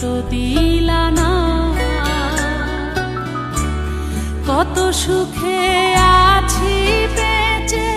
তো দিলা না কত সুখে আছি বেঁচে।